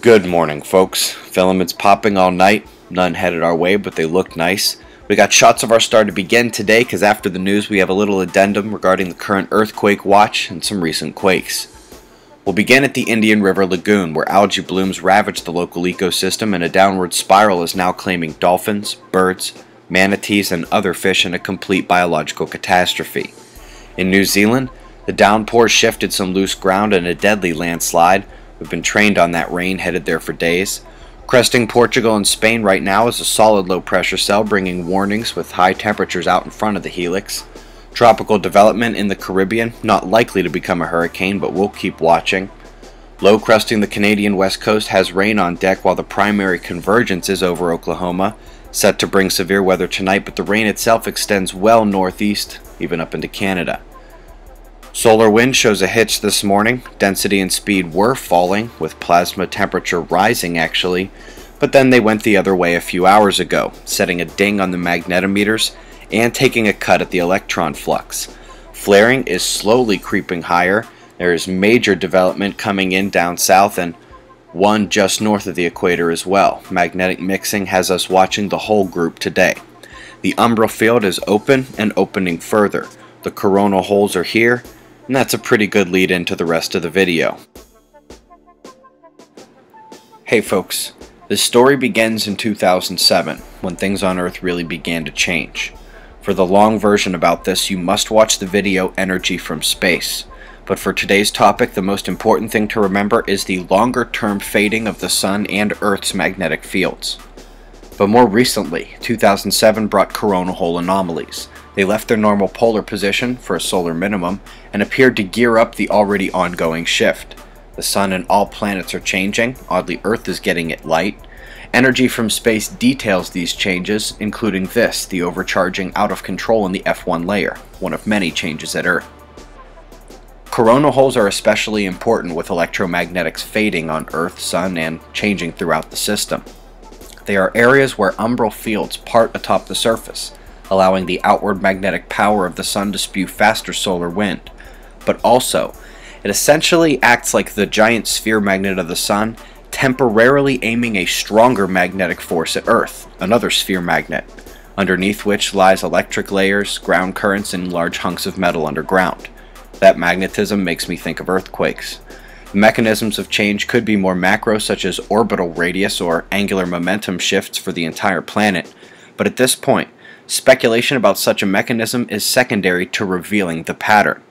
Good morning, folks. Filaments popping all night. None headed our way, but they look nice. We got shots of our star to begin today because after the news we have a little addendum regarding the current earthquake watch and some recent quakes. We'll begin at the Indian River Lagoon, where algae blooms ravage the local ecosystem and a downward spiral is now claiming dolphins, birds, manatees, and other fish in a complete biological catastrophe. In New Zealand, the downpour shifted some loose ground and a deadly landslide. We've been trained on that rain, headed there for days. Cresting Portugal and Spain right now is a solid low pressure cell bringing warnings with high temperatures out in front of the helix. Tropical development in the Caribbean, not likely to become a hurricane, but we'll keep watching. Low crusting the Canadian west coast has rain on deck while the primary convergence is over Oklahoma, set to bring severe weather tonight, but the rain itself extends well northeast, even up into Canada. Solar wind shows a hitch this morning. Density and speed were falling, with plasma temperature rising actually, but then they went the other way a few hours ago, setting a ding on the magnetometers and taking a cut at the electron flux. Flaring is slowly creeping higher. There is major development coming in down south and one just north of the equator as well. Magnetic mixing has us watching the whole group today. The umbral field is open and opening further. The coronal holes are here, and that's a pretty good lead into the rest of the video. Hey folks, this story begins in 2007, when things on Earth really began to change. For the long version about this, you must watch the video Energy from Space. But for today's topic, the most important thing to remember is the longer term fading of the Sun and Earth's magnetic fields. But more recently, 2007 brought coronal hole anomalies. They left their normal polar position for a solar minimum and appeared to gear up the already ongoing shift. The Sun and all planets are changing, oddly Earth is getting it light, Energy from Space details these changes, including this, the overcharging out of control in the F1 layer, one of many changes at Earth. Coronal holes are especially important with electromagnetics fading on Earth, Sun, and changing throughout the system. They are areas where umbral fields part atop the surface, allowing the outward magnetic power of the Sun to spew faster solar wind. But also, it essentially acts like the giant sphere magnet of the Sun temporarily aiming a stronger magnetic force at Earth, another sphere magnet, underneath which lies electric layers, ground currents, and large hunks of metal underground. That magnetism makes me think of earthquakes. Mechanisms of change could be more macro, such as orbital radius or angular momentum shifts for the entire planet, but at this point, speculation about such a mechanism is secondary to revealing the pattern.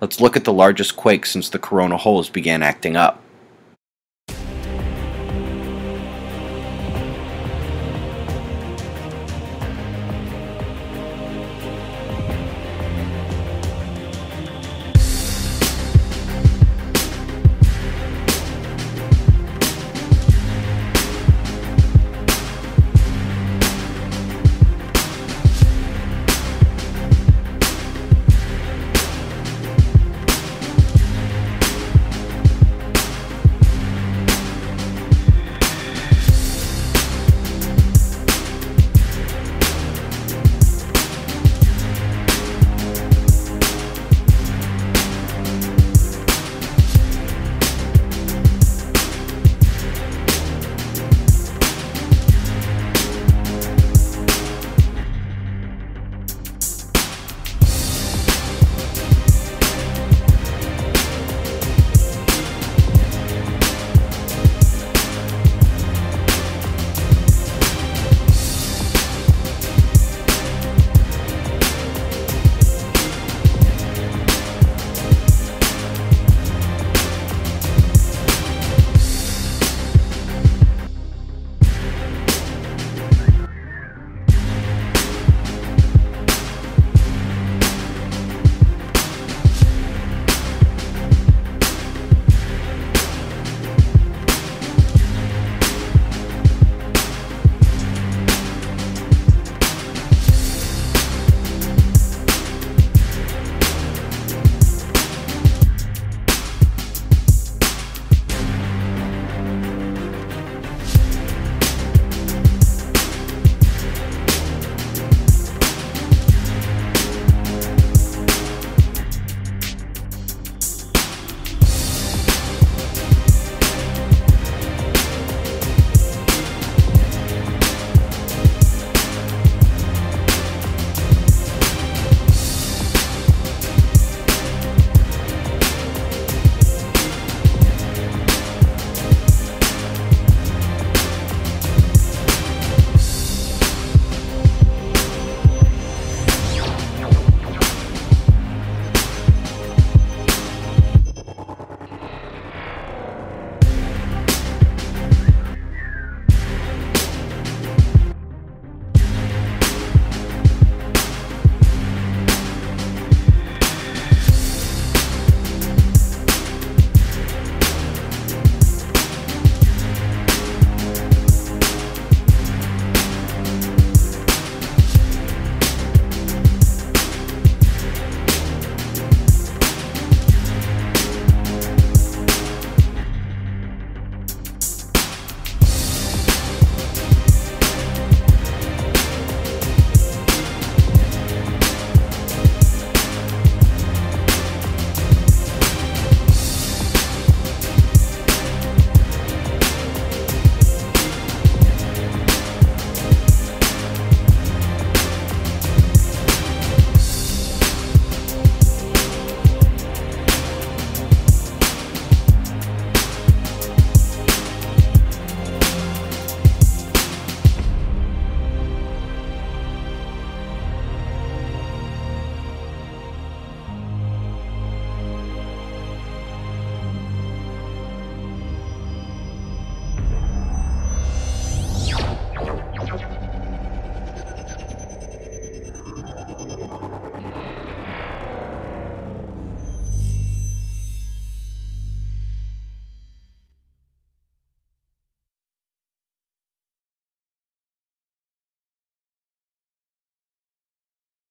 Let's look at the largest quake since the coronal holes began acting up.